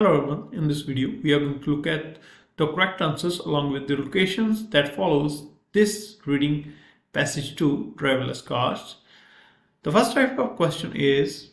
Hello everyone, in this video we are going to look at the correct answers along with the locations that follows this reading passage 2 driverless cars. The first type of question is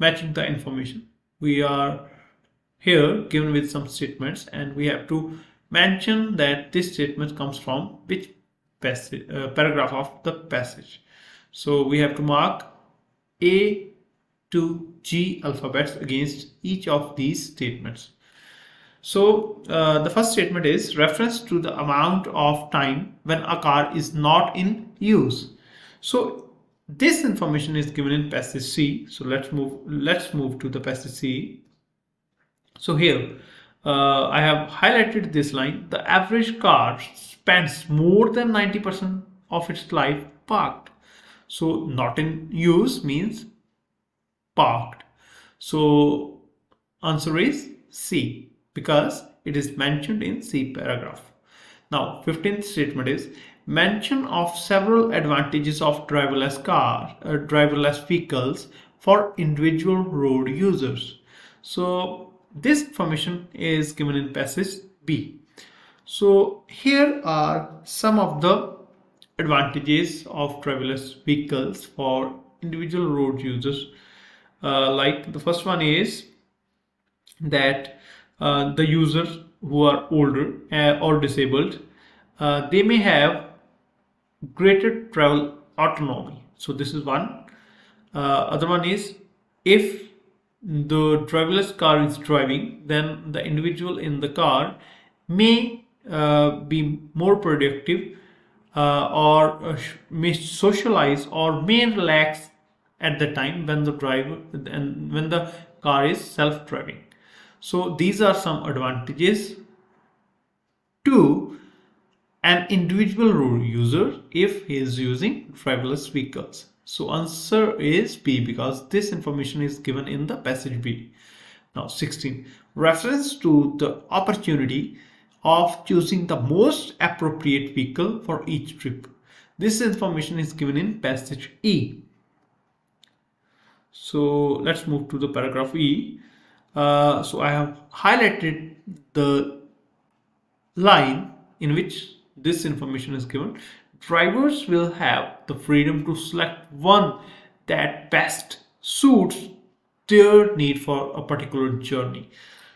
matching the information. We are here given with some statements and we have to mention that this statement comes from which passage, uh, paragraph of the passage. So we have to mark A to G alphabets against each of these statements. So uh, the first statement is reference to the amount of time when a car is not in use. So this information is given in passage C. So let's move let's move to the passage C. So here uh, I have highlighted this line. The average car spends more than 90% of its life parked. So not in use means parked. So answer is C because it is mentioned in C paragraph. Now 15th statement is mention of several advantages of driverless car, uh, driverless vehicles for individual road users. So this information is given in passage B. So here are some of the advantages of driverless vehicles for individual road users uh, like the first one is that uh, the users who are older uh, or disabled uh, they may have greater travel autonomy. So this is one. Uh, other one is if the driverless car is driving then the individual in the car may uh, be more productive or may socialize or may relax at the time when the driver and when the car is self-driving. So these are some advantages. To an individual user if he is using driverless vehicles. So answer is B because this information is given in the passage B. Now 16 reference to the opportunity of choosing the most appropriate vehicle for each trip. This information is given in passage E so let's move to the paragraph E. Uh, so I have highlighted the line in which this information is given. Drivers will have the freedom to select one that best suits their need for a particular journey.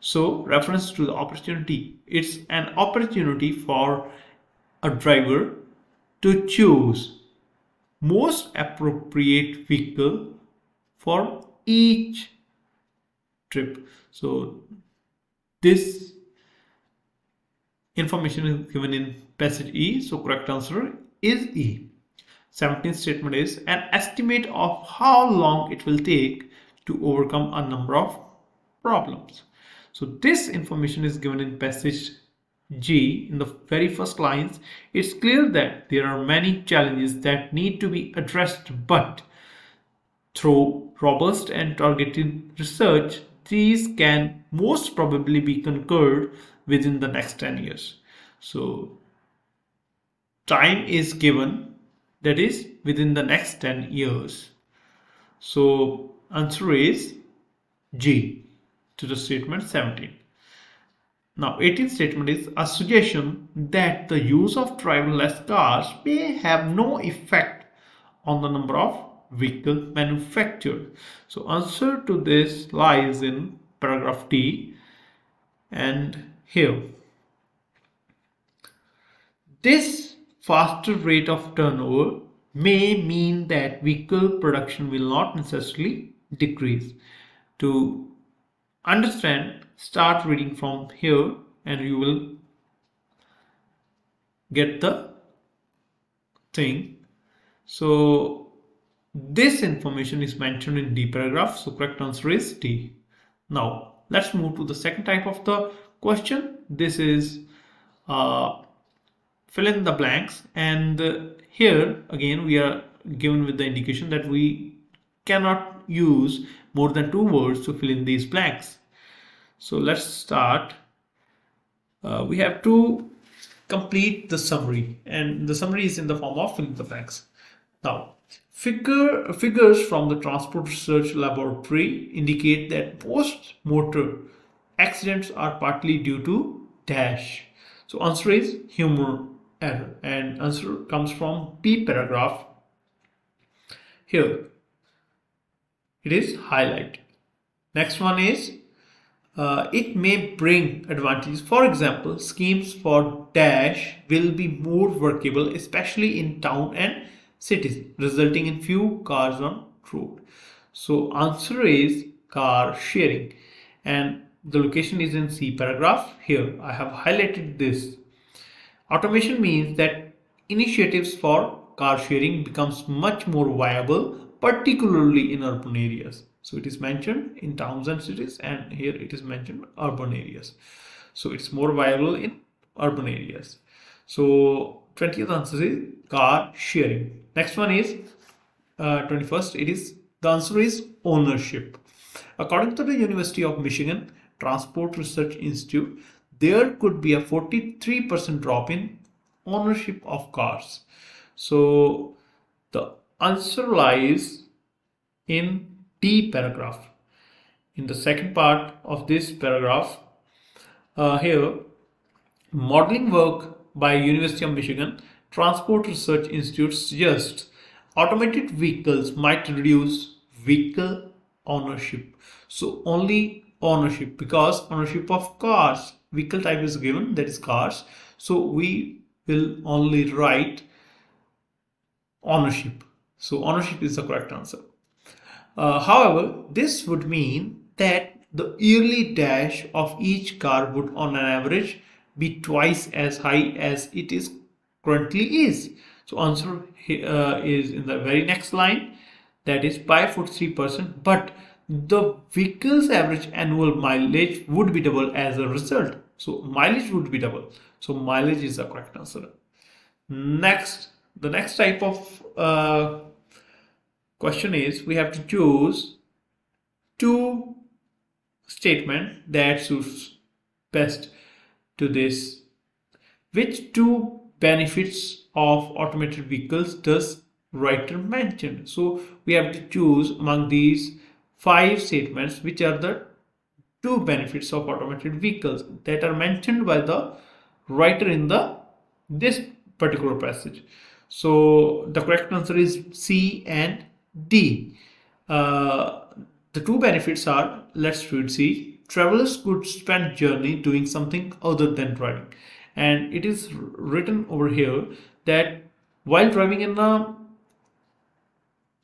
So reference to the opportunity. It's an opportunity for a driver to choose most appropriate vehicle for each trip. So this information is given in passage E so correct answer is E. 17th statement is an estimate of how long it will take to overcome a number of problems. So this information is given in passage G in the very first lines. It's clear that there are many challenges that need to be addressed but through robust and targeted research, these can most probably be conquered within the next 10 years. So time is given that is within the next 10 years. So answer is G to the statement 17. Now 18th statement is a suggestion that the use of driverless cars may have no effect on the number of vehicle manufactured. So answer to this lies in paragraph D and here. This faster rate of turnover may mean that vehicle production will not necessarily decrease. To understand, start reading from here and you will get the thing. So this information is mentioned in D paragraph, so correct answer is D. Now, let's move to the second type of the question. This is uh, fill in the blanks and uh, here again we are given with the indication that we cannot use more than two words to fill in these blanks. So let's start. Uh, we have to complete the summary and the summary is in the form of fill in the blanks. Now, Figure, figures from the Transport Research Laboratory indicate that most motor accidents are partly due to dash. So answer is humor error and answer comes from B paragraph here. It is highlighted. Next one is uh, it may bring advantages. For example, schemes for dash will be more workable, especially in town and cities, resulting in few cars on road. So answer is car sharing and the location is in C paragraph. Here I have highlighted this. Automation means that initiatives for car sharing becomes much more viable, particularly in urban areas. So it is mentioned in towns and cities and here it is mentioned urban areas. So it's more viable in urban areas. So 20th answer is car sharing. Next one is uh, 21st. It is the answer is ownership. According to the University of Michigan Transport Research Institute, there could be a 43% drop in ownership of cars. So the answer lies in D paragraph. In the second part of this paragraph, uh, here, modeling work by University of Michigan Transport Research Institute suggests automated vehicles might reduce vehicle ownership. So only ownership because ownership of cars, vehicle type is given that is cars. So we will only write ownership. So ownership is the correct answer. Uh, however, this would mean that the yearly dash of each car would on an average be twice as high as it is currently is. So answer uh, is in the very next line that is by 43% but the vehicle's average annual mileage would be double as a result. So mileage would be double. So mileage is the correct answer. Next, the next type of uh, question is we have to choose two statement that suits best to this which two benefits of automated vehicles does writer mention so we have to choose among these five statements which are the two benefits of automated vehicles that are mentioned by the writer in the this particular passage so the correct answer is c and D. Uh, the two benefits are, let's read C, travelers could spend journey doing something other than driving. And it is written over here that while driving in a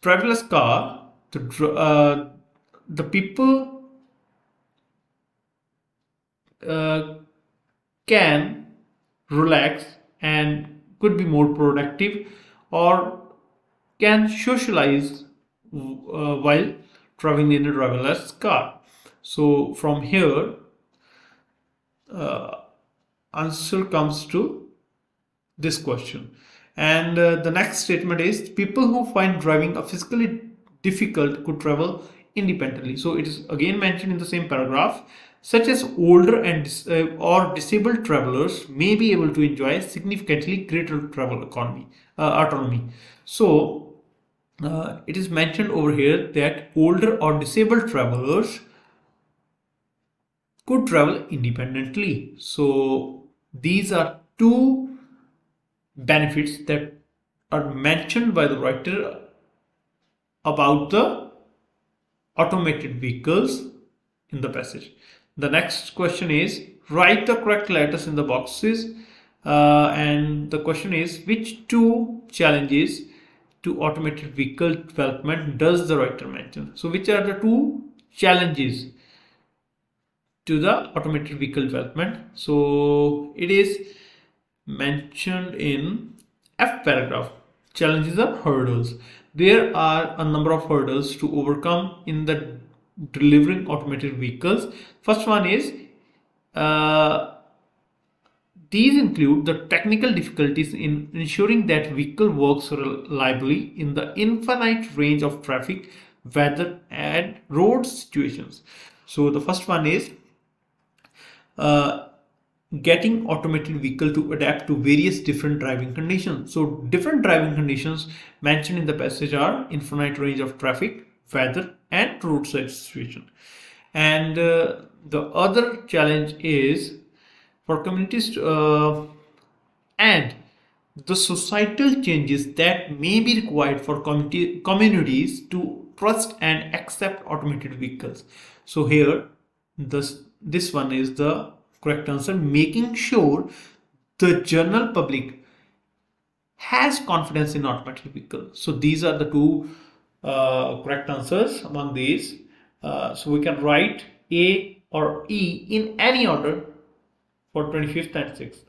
traveler's car, the, uh, the people uh, can relax and could be more productive or can socialize uh, while traveling in a driverless car. So from here, uh, answer comes to this question. And uh, the next statement is people who find driving a physically difficult could travel independently. So it is again mentioned in the same paragraph such as older and uh, or disabled travelers may be able to enjoy significantly greater travel economy uh, autonomy so uh, it is mentioned over here that older or disabled travelers could travel independently. So these are two benefits that are mentioned by the writer about the automated vehicles in the passage. The next question is write the correct letters in the boxes uh, and the question is which two challenges to automated vehicle development does the writer mention? So which are the two challenges to the automated vehicle development? So it is mentioned in F paragraph. Challenges are hurdles. There are a number of hurdles to overcome in the delivering automated vehicles. First one is uh, these include the technical difficulties in ensuring that vehicle works reliably in the infinite range of traffic, weather and road situations. So the first one is uh, getting automated vehicle to adapt to various different driving conditions. So different driving conditions mentioned in the passage are infinite range of traffic, weather and roadside situation. And uh, the other challenge is for communities uh, and the societal changes that may be required for community, communities to trust and accept automated vehicles. So here this this one is the correct answer. Making sure the general public has confidence in automatic vehicle. So these are the two uh, correct answers among these. Uh, so we can write a or e in any order for 25th and 6th